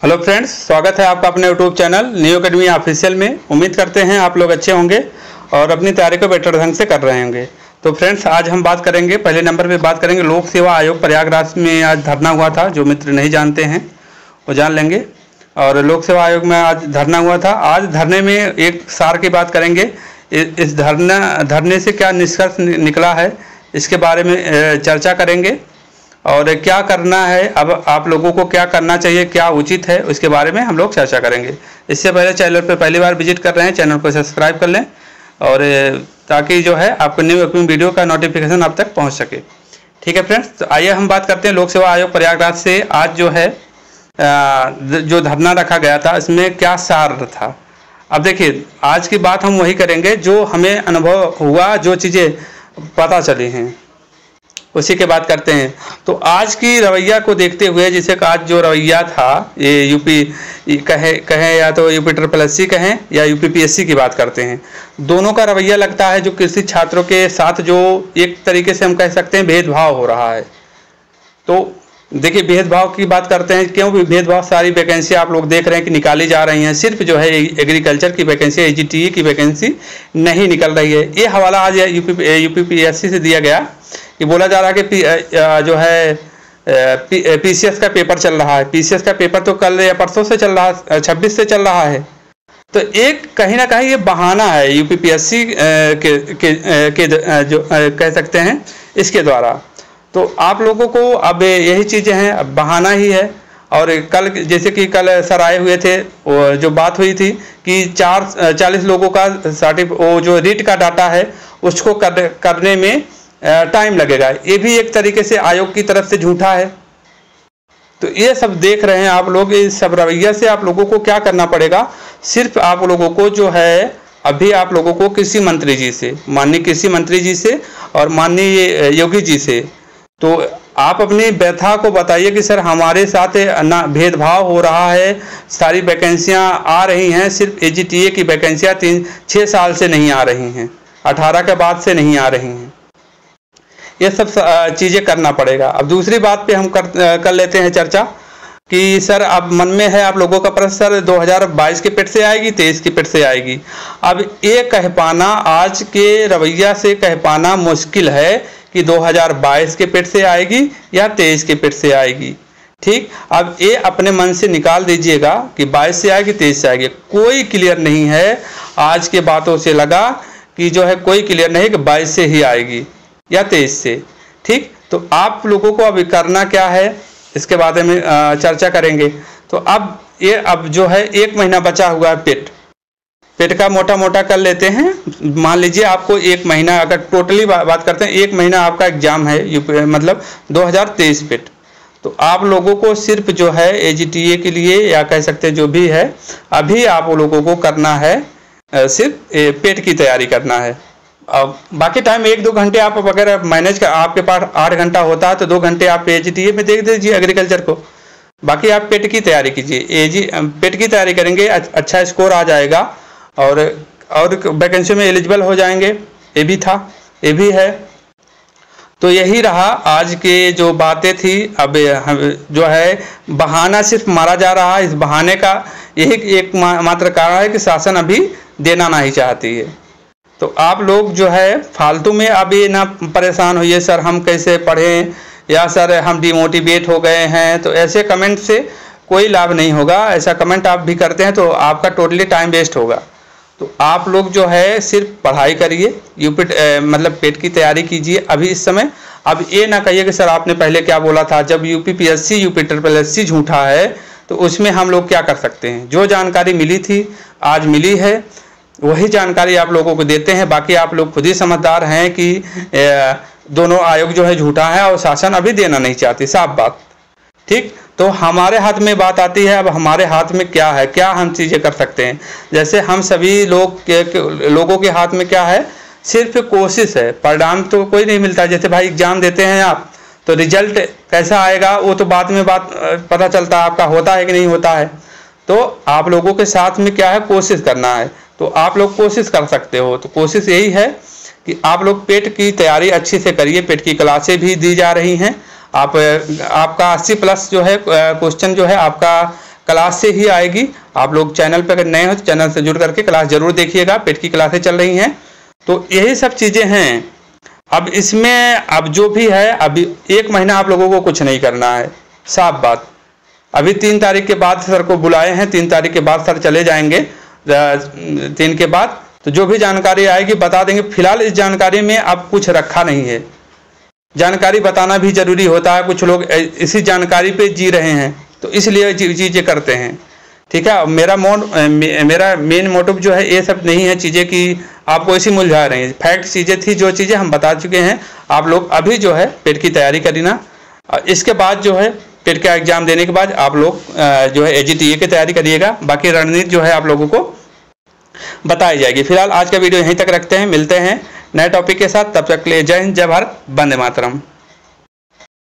Hello friends स्वागत है आपका अपने YouTube channel new academy official में। उम्मीद करते हैं आप लोग अच्छे होंगे और अपनी तैयारी को बेटर ढंग से कर रहे होंगे। तो फ्रेंड्स आज हम बात करेंगे, पहले नंबर पे बात करेंगे, लोक सेवा आयोग प्रयागराज में आज धरना हुआ था, जो मित्र नहीं जानते हैं, वो जान लेंगे। और लोक सेवा आयोग में आज धरना हुआ था। आज धरने में एक सार की बात करेंगे। इस धरना, धरने से क्या निष्कर्ष निकला है, इसके बारे में चर्चा करेंगे। और क्या करना है? अब आप लोगों को क्या करना चाहिए, क्या उचित है, उसके बारे में हम लोग चर्चा करेंगे। इससे पहले चैनल पर पहली बार विज़िट कर रहे हैं, चैनल को सब्सक्राइब कर लें और, ताकि जो है आपको न्यू अपनी वीडियो का नोटिफिकेशन आप तक पहुँच सके। ठीक है फ्रेंड्स तो आइए हम बात करते हैं लोक सेवा आयोग प्रयागराज से। आज जो है जो धरना रखा गया था, इसमें क्या सार था? अब देखिए, आज की बात हम वही करेंगे जो हमें अनुभव हुआ, जो चीज़ें पता चली हैं। उसी के बात करते हैं। तो आज की रवैया को देखते हुए, जैसे आज जो रवैया था, ये यूपी कहे, कहें या तो यूपी ट्रिपल एस कहें या यूपी पी की बात करते हैं। दोनों का रवैया लगता है जो कृषि छात्रों के साथ जो एक तरीके से हम कह सकते हैं भेदभाव हो रहा है। तो देखिए, भेदभाव की बात करते हैं, क्यों भी भेदभाव, सारी वैकेंसी आप लोग देख रहे हैं कि निकाली जा रही हैं। सिर्फ़ जो है एग्रीकल्चर की वैकेंसी एच की वैकेंसी नहीं निकल रही है। ये हवाला आज यूपी यूपी पी से दिया गया। कि बोला जा रहा है कि जो है पीसीएस का पेपर चल रहा है। पीसीएस का पेपर तो कल या परसों से चल रहा है छब्बीस से चल रहा है। तो एक कहीं ना कहीं ये बहाना है यूपीपीएससी के के, के जो कह सकते हैं इसके द्वारा। तो आप लोगों को अब यही चीज़ें हैं अब बहाना ही है। और कल जैसे कि कल सर आए हुए थे जो बात हुई थी कि चार चालीस लोगों का सर्टिफ वो जो रीट का डाटा है उसको कर, करने में टाइम लगेगा। ये भी एक तरीके से आयोग की तरफ़ से झूठा है। तो ये सब देख रहे हैं आप लोग, इस सब रवैया से आप लोगों को क्या करना पड़ेगा? सिर्फ़ आप लोगों को जो है, अभी आप लोगों को कृषि मंत्री जी से, माननीय कृषि मंत्री जी से और माननीय योगी जी से तो आप अपनी व्यथा को बताइए कि, सर, हमारे साथ ना, भेदभाव हो रहा है, सारी वैकेंसियाँ आ रही हैं, सिर्फ़ एजीटीए की वैकेंसियाँ तीन छः साल से नहीं आ रही हैं, अठारह के बाद से नहीं आ रही हैं। ये सब चीज़ें करना पड़ेगा। अब दूसरी बात पे हम कर कर लेते हैं चर्चा कि, सर, अब मन में है आप लोगों का प्रश्न, सर 2022 के पेट से आएगी 23 के पेट से आएगी? अब ये कह पाना, आज के रवैया से कह पाना मुश्किल है कि 2022 के पेट से आएगी या 23 के पेट से आएगी। ठीक? अब ये अपने मन से निकाल दीजिएगा कि 22 से आएगी 23 से आएगी। कोई क्लियर नहीं है। आज के बातों से लगा कि जो है कोई क्लियर नहीं कि 22 से ही आएगी। या 23 से। ठीक? तो आप लोगों को अभी करना क्या है? इसके बारे में चर्चा करेंगे। तो अब ये अब जो है एक महीना बचा हुआ है पेट। पेट का मोटा मोटा कर लेते हैं। मान लीजिए आपको एक महीना अगर टोटली बा, बात करते हैं एक महीना आपका एग्ज़ाम है मतलब 2023 पेट। तो आप लोगों को सिर्फ़ जो है एजीटीए के लिए या कह सकते हैं जो भी है अभी आप लोगों को करना है सिर्फ़ पेट की तैयारी करना है। बाकी टाइम एक दो घंटे आप अगर मैनेज कर, आपके पास आठ घंटा होता है तो दो घंटे आप एच में देख दीजिए एग्रीकल्चर को। बाकी आप पेट की तैयारी कीजिए। एजी पेट की तैयारी करेंगे अच्छा स्कोर आ जाएगा और और वैकेंसी में एलिजिबल हो जाएँगे। ये भी था ये भी है। तो यही रहा आज के जो बातें थी। अब जो है, बहाना सिर्फ़ मारा जा रहा है, इस बहाने का यही एक मात्र कारण है कि शासन अभी देना नहीं चाहती है। तो आप लोग जो है, फालतू में अभी ना परेशान होइए, सर, हम कैसे पढ़ें? या, सर, हम डिमोटिवेट हो गए हैं। तो ऐसे कमेंट से कोई लाभ नहीं होगा। ऐसा कमेंट आप भी करते हैं तो आपका टोटली टाइम वेस्ट होगा। तो आप लोग जो है, सिर्फ़ पढ़ाई करिए। यूपी मतलब पेट की तैयारी कीजिए। अभी इस समय अब ये ना कहिए कि, सर, आपने पहले क्या बोला था? जब UP P S C triple S C झूठा है तो उसमें हम लोग क्या कर सकते हैं? जो जानकारी मिली थी, आज मिली है। वही जानकारी आप लोगों को देते हैं। बाकी आप लोग खुद ही समझदार हैं कि दोनों आयोग जो है झूठा है और शासन अभी देना नहीं चाहती। साफ़ बात। ठीक? तो हमारे हाथ में बात आती है अब हमारे हाथ में क्या है? क्या हम चीज़ें कर सकते हैं? जैसे हम सभी लोग के, के लोगों के हाथ में क्या है? सिर्फ़ कोशिश है। परिणाम तो कोई नहीं मिलता। जैसे भाई एग्ज़ाम देते हैं आप तो रिज़ल्ट कैसा आएगा वो तो बाद में बात पता चलता है आपका होता है कि नहीं होता है। तो आप लोगों के साथ में क्या है? कोशिश करना है। तो आप लोग कोशिश कर सकते हो। तो कोशिश यही है कि आप लोग पेट की तैयारी अच्छे से करिए, पेट की क्लासें भी दी जा रही हैं। आप, आपका 80 प्लस जो है क्वेश्चन जो है आपका क्लास से ही आएगी। आप लोग चैनल पर अगर नए हो तो चैनल से जुड़ करके क्लास ज़रूर देखिएगा, पेट की क्लासें चल रही हैं। तो यही सब चीज़ें हैं। अब इसमें, अब जो भी है, अभी एक महीना आप लोगों को कुछ नहीं करना है। साफ़ बात। अभी तीन तारीख के बाद सर को बुलाए हैं, तीन तारीख के बाद सर चले जाएँगे। तीन के बाद तो जो भी जानकारी आएगी बता देंगे। फ़िलहाल इस जानकारी में अब कुछ रखा नहीं है। जानकारी बताना भी ज़रूरी होता है। कुछ लोग इसी जानकारी पे जी रहे हैं तो इसलिए चीज़ें करते हैं। ठीक है? मेरा मोड मेरा मेन मोटिव जो है, ये सब नहीं है चीज़ें कि आपको ऐसी मुलझा रही हैं। फैक्ट चीज़ें थी, जो चीज़ें हम बता चुके हैं। आप लोग अभी जो है पेट की तैयारी करीना। इसके बाद जो है पेट का एग्ज़ाम देने के बाद आप लोग जो है एजीटीए की तैयारी करिएगा। बाकी रणनीति जो है आप लोगों को बताई जाएगी। फ़िलहाल आज का वीडियो यहीं तक रखते हैं। मिलते हैं नए टॉपिक के साथ। तब तक के लिए जय हिंद, जय भारत बंदे मातरम।